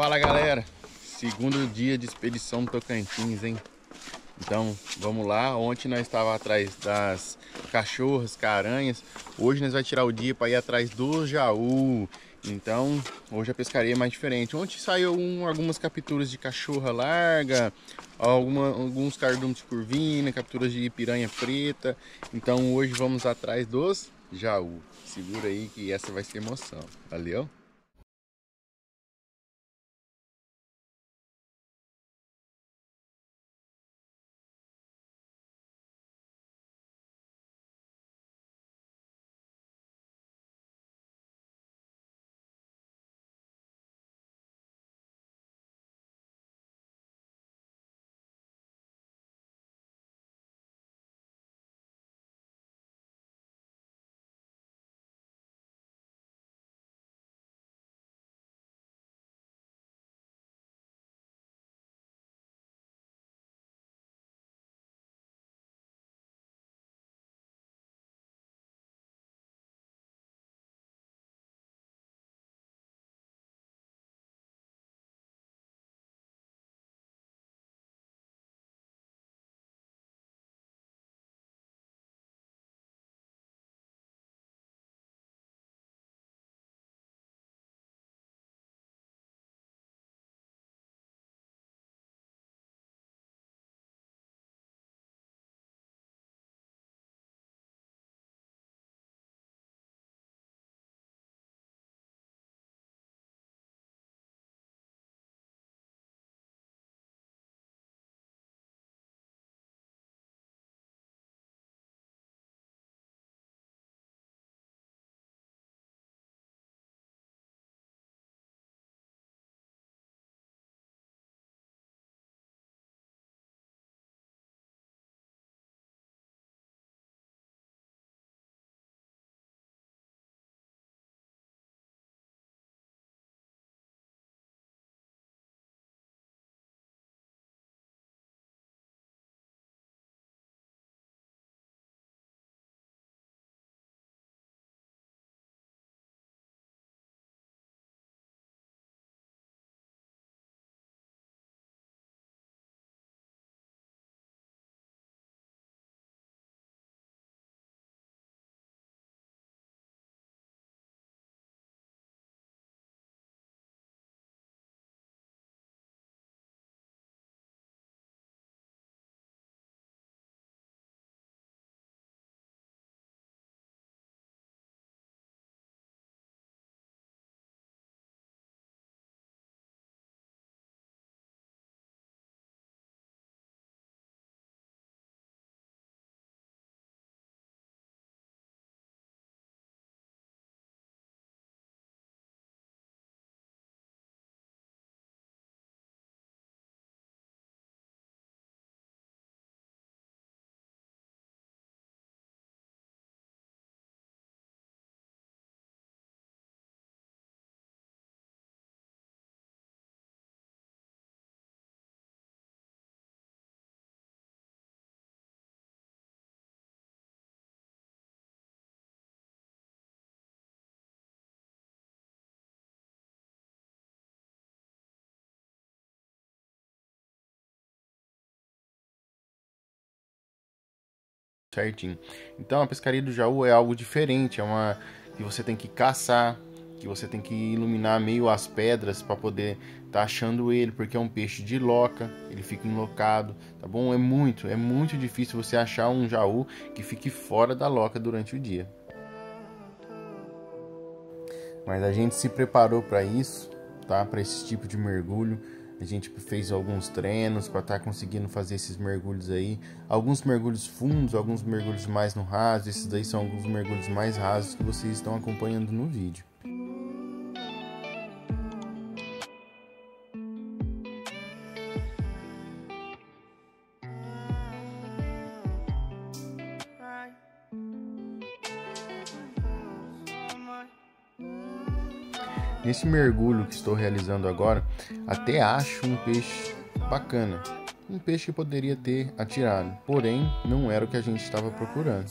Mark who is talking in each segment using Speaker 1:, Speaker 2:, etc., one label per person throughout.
Speaker 1: Fala galera, segundo dia de expedição Tocantins, hein? Então vamos lá, ontem nós estávamos atrás das cachorras, caranhas, hoje nós vamos tirar o dia para ir atrás do jaú. Então hoje a pescaria é mais diferente. Ontem saiu um, algumas capturas de cachorra larga, alguma, alguns cardumes de curvina, capturas de piranha preta. Então hoje vamos atrás dos jaú. Segura aí que essa vai ser emoção. Valeu? Certinho. Então a pescaria do Jaú é algo diferente, é uma que você tem que caçar, que você tem que iluminar meio as pedras para poder tá achando ele, porque é um peixe de loca, ele fica enlocado, tá bom? É muito, é muito difícil você achar um jaú que fique fora da loca durante o dia. Mas a gente se preparou para isso, tá? Para esse tipo de mergulho. A gente fez alguns treinos para estar tá conseguindo fazer esses mergulhos aí. Alguns mergulhos fundos, alguns mergulhos mais no raso. Esses daí são alguns mergulhos mais rasos que vocês estão acompanhando no vídeo. Nesse mergulho que estou realizando agora, até acho um peixe bacana. Um peixe que poderia ter atirado, porém não era o que a gente estava procurando.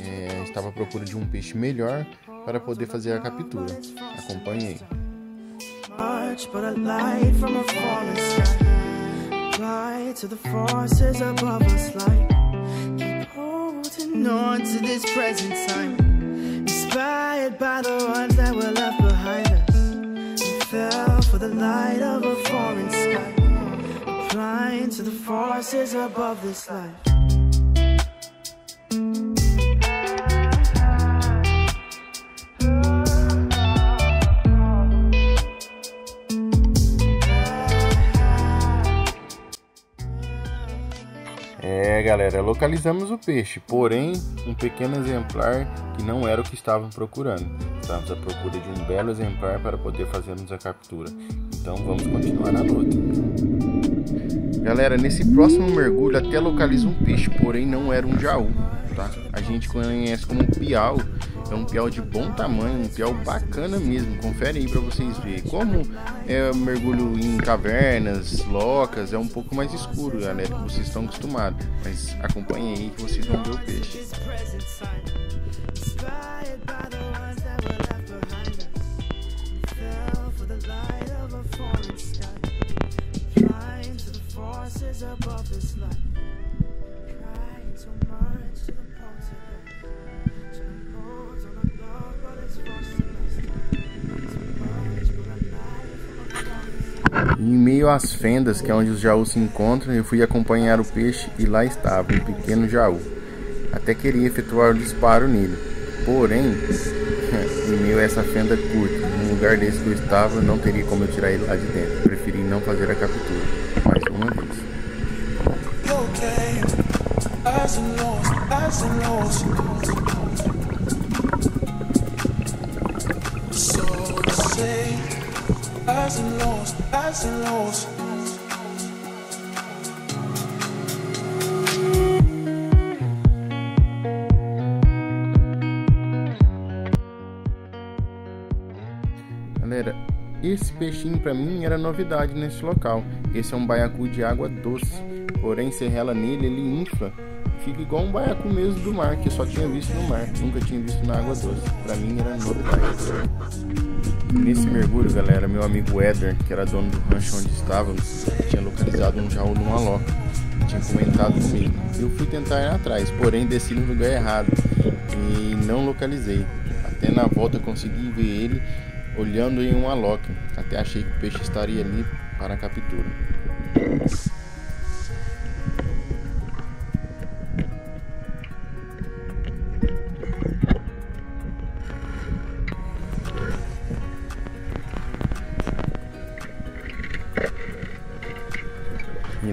Speaker 1: É, estava à procura de um peixe melhor para poder fazer a captura. Acompanhe aí.
Speaker 2: much but a light from a falling sky. Apply to the forces above us like keep holding on to this present time. Inspired by the ones that were left for the light of a foreign sky. Applying to the forces above this life.
Speaker 1: É, galera, localizamos o peixe, porém um pequeno exemplar que não era o que estavam procurando. Estamos à procura de um belo exemplar para poder fazermos a captura. Então vamos continuar na luta. Galera, nesse próximo mergulho até localiza um peixe, porém não era um jaú, tá? A gente conhece como piau é um piau de bom tamanho, um piau bacana mesmo. Confere aí para vocês verem. Como é mergulho em cavernas, locas, é um pouco mais escuro, galera, que vocês estão acostumados. Mas acompanhem aí que vocês vão ver o peixe. Above this life, trying so much to the Em meio às fendas, que é onde os jaús se encontram, eu fui acompanhar o peixe e lá estava um pequeno jaú. Até queria efetuar o disparo nele, porém, em meio a essa fenda curta, no lugar desse que eu estava, não teria como eu tirar ele lá de dentro. Preferi não fazer a captura, Galera, esse peixinho para mim era novidade nesse local. Esse é um baiacu de água doce, porém se rela nele ele infla fica igual um baiacu mesmo do mar, que eu só tinha visto no mar, nunca tinha visto na água doce. Para mim era novidade. Nesse mergulho, galera, meu amigo Eder, que era dono do rancho onde estávamos, tinha localizado um jaú numa loca. Tinha comentado comigo. Eu fui tentar ir atrás, porém desci no lugar errado e não localizei. Até na volta consegui ver ele olhando em uma loca. Até achei que o peixe estaria ali para a captura.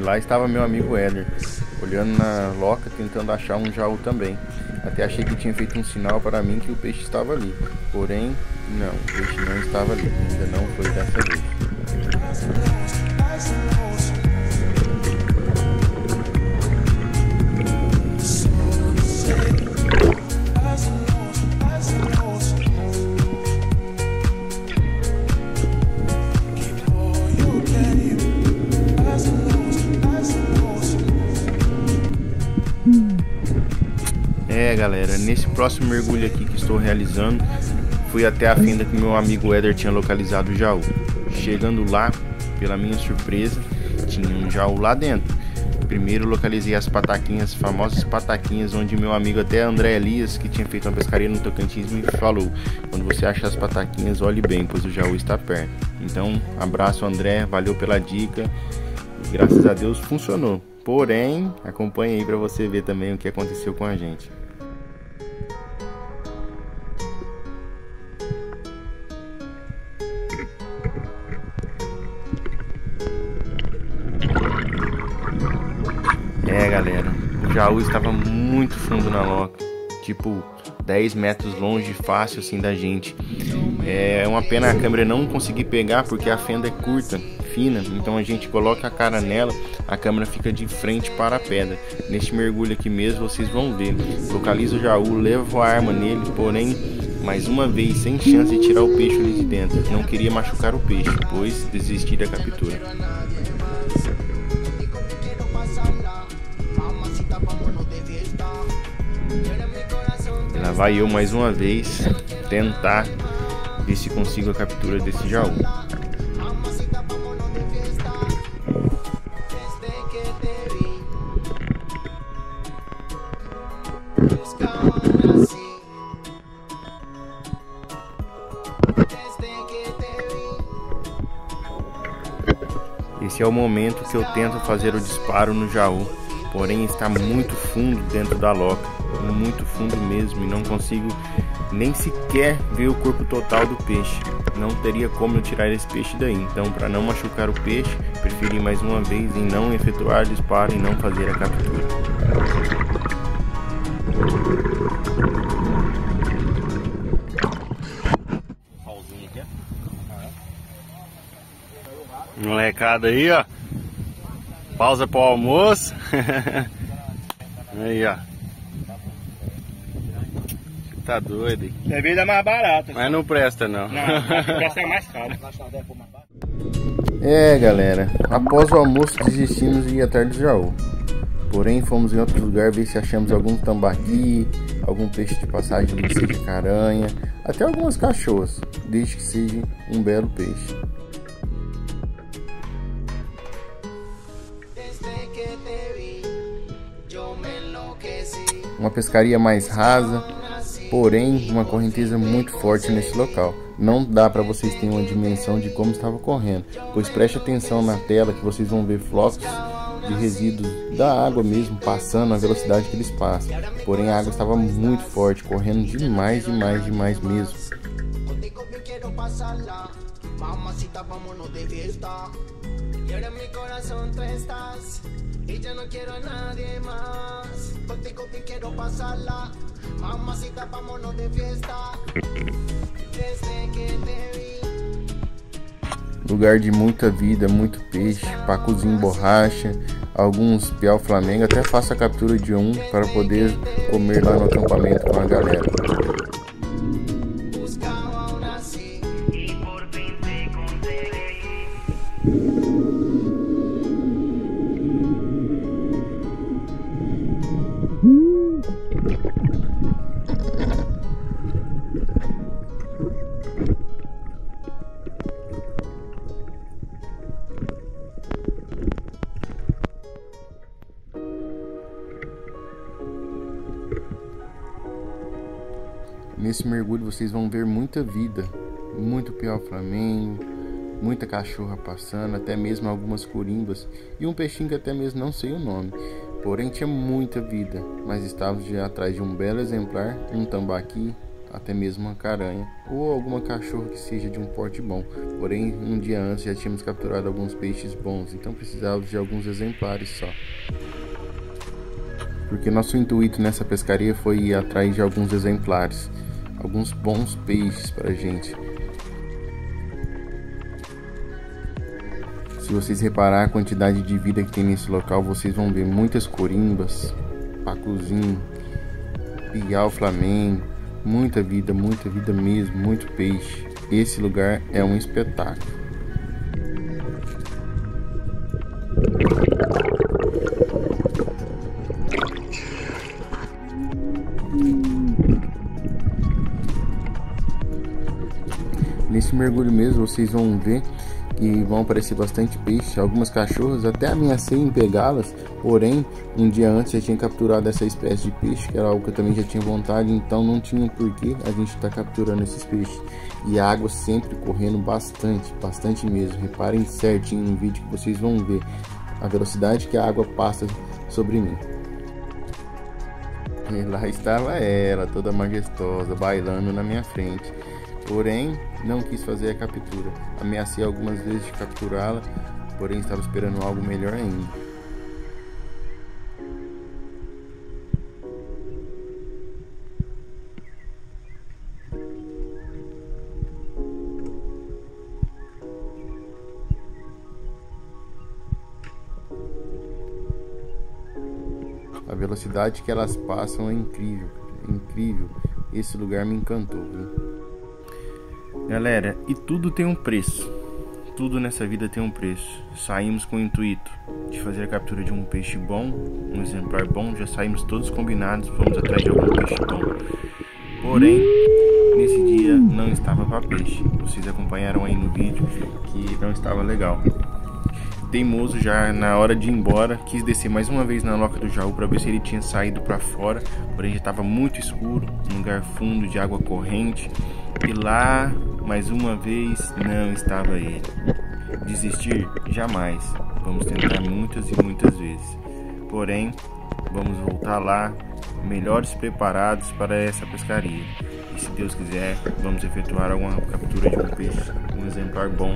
Speaker 1: Lá estava meu amigo Éder, olhando na loca, tentando achar um jaú também. Até achei que tinha feito um sinal para mim que o peixe estava ali. Porém, não, o peixe não estava ali. Ainda não foi dessa vez. É galera, nesse próximo mergulho aqui que estou realizando, fui até a fenda que meu amigo Eder tinha localizado o jaú. Chegando lá, pela minha surpresa, tinha um jaú lá dentro. Primeiro localizei as pataquinhas, famosas pataquinhas, onde meu amigo até André Elias, que tinha feito uma pescaria no Tocantins, me falou: quando você achar as pataquinhas, olhe bem, pois o jaú está perto. Então, abraço André, valeu pela dica. E graças a Deus funcionou. Porém, acompanhe aí para você ver também o que aconteceu com a gente. Galera, o Jaú estava muito fundo na loca, tipo 10 metros longe, fácil assim da gente. É uma pena a câmera não conseguir pegar porque a fenda é curta, fina, então a gente coloca a cara nela, a câmera fica de frente para a pedra. Neste mergulho aqui mesmo vocês vão ver. Localizo o Jaú, levo a arma nele, porém mais uma vez sem chance de tirar o peixe ali de dentro. Não queria machucar o peixe, pois desisti da captura. Vai eu mais uma vez tentar ver se consigo a captura desse Jaú. Esse é o momento que eu tento fazer o disparo no Jaú, porém está muito fundo dentro da loca muito fundo mesmo e não consigo nem sequer ver o corpo total do peixe. Não teria como eu tirar esse peixe daí. Então, para não machucar o peixe, preferi mais uma vez em não efetuar disparo e não fazer a captura. Molecada aí, ó. Pausa pro almoço. aí, ó. Tá doido.
Speaker 3: Cerveja é mais barata.
Speaker 1: Mas não presta não.
Speaker 3: Não, presta é mais caro.
Speaker 1: É galera, após o almoço desistimos de ir atrás do Jaú. Porém fomos em outro lugar ver se achamos algum tambaqui, algum peixe de passagem que seja caranha, até algumas cachorras, desde que seja um belo peixe. Uma pescaria mais rasa, porém uma correnteza muito forte neste local. Não dá para vocês terem uma dimensão de como estava correndo, pois preste atenção na tela que vocês vão ver flocos de resíduos da água mesmo passando a velocidade que eles passam. Porém a água estava muito forte, correndo demais, demais, demais mesmo. Mamacita, vámonos de fiesta. Desde que te vi. Lugar de muita vida, muito peixe, pacuzinho borracha, alguns piau flamengo. Até faço a captura de um para poder comer lá no acampamento com a galera. Vocês vão ver muita vida, muito piau flamengo, muita cachorra passando, até mesmo algumas corimbas e um peixinho que até mesmo não sei o nome. Porém tinha muita vida, mas estávamos atrás de um belo exemplar, um tambaqui, até mesmo uma caranha ou alguma cachorra que seja de um porte bom. Porém, um dia antes já tínhamos capturado alguns peixes bons, então precisávamos de alguns exemplares só. Porque nosso intuito nessa pescaria foi ir atrás de alguns exemplares alguns bons peixes para gente. Se vocês reparar a quantidade de vida que tem nesse local, vocês vão ver muitas corimbas, pacuzinho, piau flamengo, muita vida, muita vida mesmo, muito peixe. Esse lugar é um espetáculo. Nesse mergulho mesmo vocês vão ver que vão aparecer bastante peixe, algumas cachorras, até ameacei em pegá-las, porém um dia antes já tinha capturado essa espécie de peixe, que era algo que eu também já tinha vontade, então não tinha porquê a gente estar tá capturando esses peixes. E a água sempre correndo bastante, bastante mesmo. Reparem certinho no vídeo que vocês vão ver a velocidade que a água passa sobre mim. E lá estava ela, toda majestosa, bailando na minha frente. Porém, não quis fazer a captura. Ameacei algumas vezes de capturá-la, porém estava esperando algo melhor ainda. A velocidade que elas passam é incrível, é incrível. Esse lugar me encantou. Viu? Galera, e tudo tem um preço. Tudo nessa vida tem um preço. Saímos com o intuito de fazer a captura de um peixe bom, um exemplar bom. Já saímos todos combinados, fomos atrás de algum peixe bom. Porém, nesse dia não estava para peixe. Vocês acompanharam aí no vídeo que não estava legal. Teimoso já na hora de ir embora, quis descer mais uma vez na loca do Jaú para ver se ele tinha saído para fora, porém já estava muito escuro, um lugar fundo de água corrente. E lá mais uma vez não estava ele. Desistir? Jamais. Vamos tentar muitas e muitas vezes. Porém, vamos voltar lá melhores preparados para essa pescaria. E se Deus quiser, vamos efetuar alguma captura de um peixe, um exemplar bom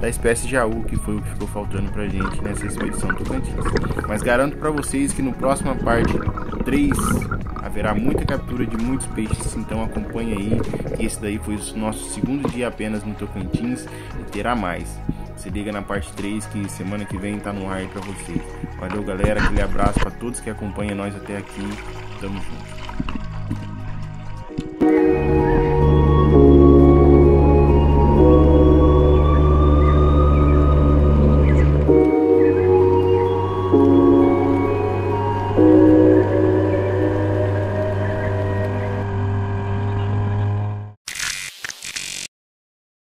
Speaker 1: da espécie jaú, que foi o que ficou faltando pra gente nessa expedição Tocantins. Mas garanto para vocês que no próxima parte 3 haverá muita captura de muitos peixes, então acompanhe aí, que esse daí foi o nosso segundo dia apenas no Tocantins e terá mais. Se liga na parte 3 que semana que vem tá no ar pra vocês. Valeu galera, aquele abraço para todos que acompanham nós até aqui. Tamo junto.